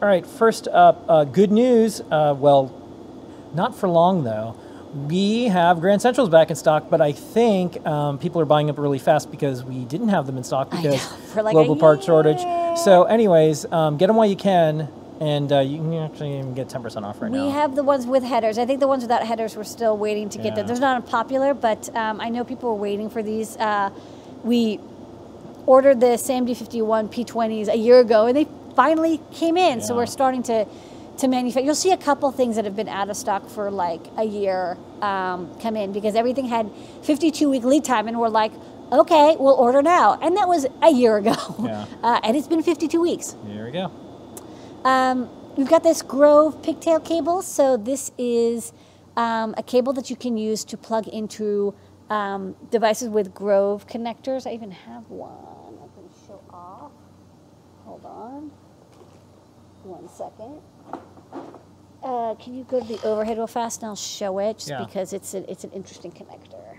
All right, first up, uh, good news. Uh, well, not for long though. We have Grand Centrals back in stock, but I think um, people are buying up really fast because we didn't have them in stock because like global part shortage. So, anyways, um, get them while you can, and uh, you can actually even get 10% off right We now. We have the ones with headers. I think the ones without headers we're still waiting to get there. They're not unpopular, but um, I know people are waiting for these. Uh, we ordered the SAMD 51 P20s a year ago, and they finally came in. So we're starting to to manufacture. You'll see a couple things that have been out of stock for like a year um, come in because everything had 52 week lead time, and we're like, okay, we'll order now, and that was a year ago, Yeah. uh, and it's been 52 weeks. Here we go. Um, we've got this Grove pigtail cable. So this is um, a cable that you can use to plug into um, devices with Grove connectors. I even have one. I can show off. Hold on. One second. Uh, can you go to the overhead real fast and I'll show it just Yeah. because it's, a, it's an interesting connector.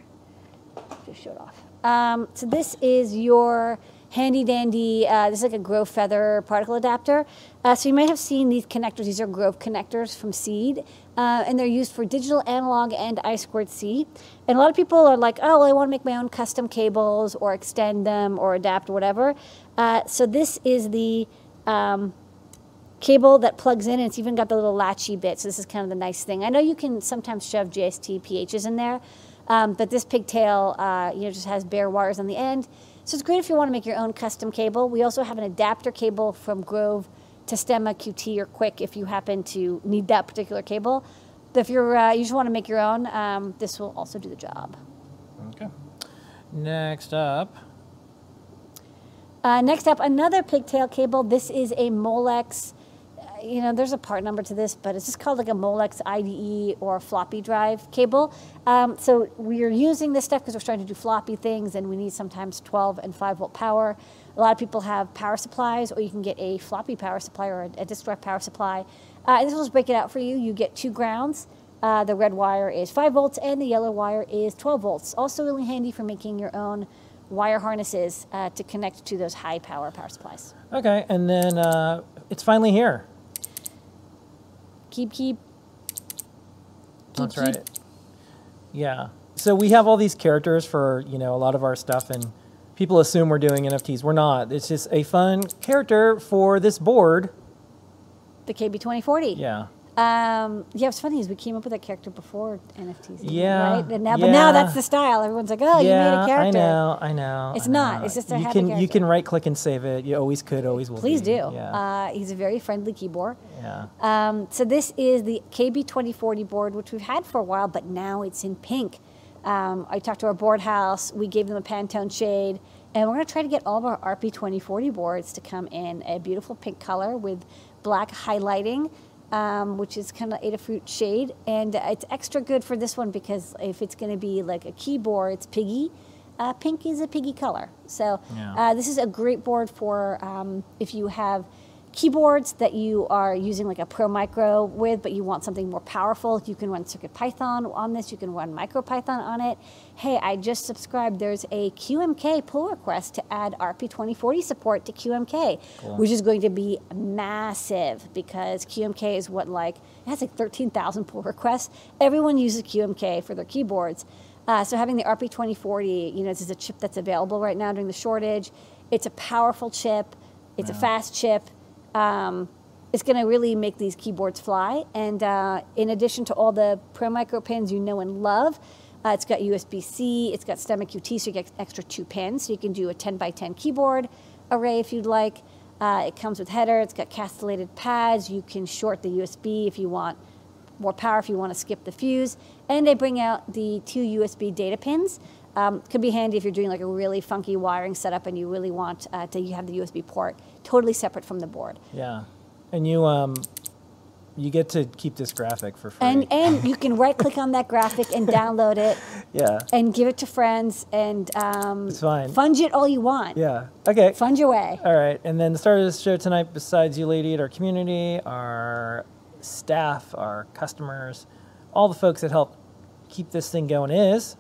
Just show it off. Um, so this is your handy dandy, uh, this is like a Grove Feather particle adapter. Uh, so you might have seen these connectors. These are Grove connectors from Seeed, uh, and they're used for digital, analog, and I squared C. And a lot of people are like, oh, well, I want to make my own custom cables or extend them or adapt or whatever. Uh, so this is the um, cable that plugs in, and it's even got the little latchy bit. So this is kind of the nice thing. I know you can sometimes shove JST PHs in there, um, but this pigtail, uh, you know, just has bare wires on the end. So it's great if you want to make your own custom cable. We also have an adapter cable from Grove to Stemma QT or Qwiic if you happen to need that particular cable. But if you're uh, you just want to make your own, um, this will also do the job. Okay. Next up, Uh, next up, another pigtail cable. This is a Molex. You know, there's a part number to this, but it's just called like a Molex IDE or floppy drive cable. Um, so we're using this stuff because we're starting to do floppy things, and we need sometimes 12 and 5 volt power. A lot of people have power supplies, or you can get a floppy power supply or a, a disk drive power supply. Uh, and this will just break it out for you. You get two grounds. Uh, the red wire is 5 volts, and the yellow wire is 12 volts. Also, really handy for making your own wire harnesses uh, to connect to those high power power supplies. okay, and then uh, it's finally here. Keep, keep. That's keep. right. Yeah. So we have all these characters for you know a lot of our stuff, and people assume we're doing NFTs. We're not. It's just a fun character for this board. The KB2040. Yeah. Um, yeah, what's funny is we came up with that character before NFTs. Yeah, Right? And now, But now that's the style. Everyone's like, oh, you made a character. I know. I know. It's I not. know. It's just a you happy can you can right click and save it. You always could, always will. Please be. do. Yeah. Uh, he's a very friendly keyboard. yeah. Um, so this is the KB2040 board, which we've had for a while, but now it's in pink. Um, I talked to our board house. We gave them a Pantone shade, and we're going to try to get all of our RP2040 boards to come in a beautiful pink color with black highlighting, um, which is kind of Adafruit shade. And it's extra good for this one because if it's going to be like a keyboard, it's piggy. Uh, pink is a piggy color. So Yeah. uh, this is a great board for um, if you have keyboards that you are using like a Pro Micro with, but you want something more powerful. You can run CircuitPython on this. You can run MicroPython on it. Hey, I just subscribed. There's a QMK pull request to add RP2040 support to QMK, which is going to be massive because QMK is what like it has like 13,000 pull requests. Everyone uses QMK for their keyboards. Uh, so having the RP2040, you know, this is a chip that's available right now during the shortage. It's a powerful chip. It's a fast chip. Um, it's going to really make these keyboards fly. And uh, in addition to all the Pro Micro pins you know and love, uh, it's got USB-C, it's got Stemma QT, so you get extra two pins, so you can do a 10 by 10 keyboard array if you'd like. Uh, it comes with header, it's got castellated pads, you can short the USB if you want more power if you want to skip the fuse. And they bring out the two USB data pins. Um, could be handy if you're doing like a really funky wiring setup and you really want uh, to have the USB port totally separate from the board. Yeah. And you um you get to keep this graphic for free. And and you can right click on that graphic and download it yeah. and give it to friends and um, It's fine. funge it all you want. Yeah. Okay. Funge your way. All right. And then the start of the show tonight, besides you, lady, at our community, our staff, our customers, all the folks that help keep this thing going is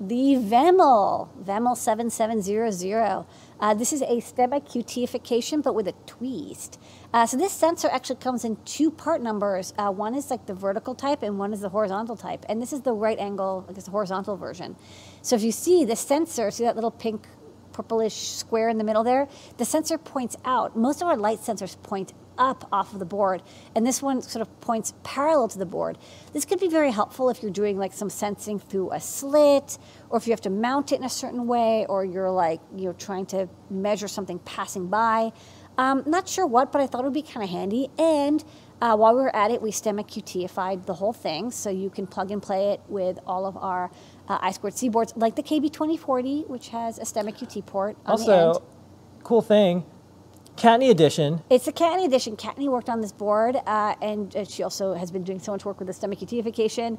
The VEML, VEML 7700. Uh, this is a STEMMA QTification, but with a twist. Uh, so this sensor actually comes in two part numbers. Uh, one is like the vertical type, and one is the horizontal type. And this is the right angle, I guess the horizontal version. So if you see the sensor, see that little pink purplish square in the middle there, the sensor points out. Most of our light sensors point up off of the board, and this one sort of points parallel to the board. This could be very helpful if you're doing like some sensing through a slit, or if you have to mount it in a certain way, or you're like you're trying to measure something passing by. Um, not sure what, but I thought it would be kind of handy. And uh, while we were at it, we STEMMA QTified the whole thing, so you can plug and play it with all of our uh, I squared C boards, like the KB2040, which has a STEMMA QT port on the end. Also, cool thing, Kattni edition. It's the Kattni edition. Kattni worked on this board, uh, and uh, she also has been doing so much work with the STEMMA QTification.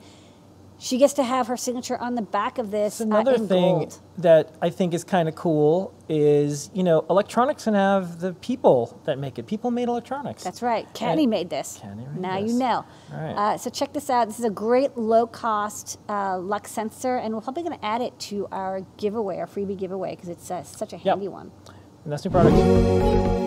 She gets to have her signature on the back of this. It's uh, another in thing gold. that I think is kind of cool is, you know, electronics can have the people that make it. People made electronics. That's right. Kattni And- made this. Kattni made now this. you know. All right. Uh, so check this out. This is a great low-cost uh, Lux sensor, and we're probably going to add it to our giveaway, our freebie giveaway, because it's uh, such a handy one. And that's new product.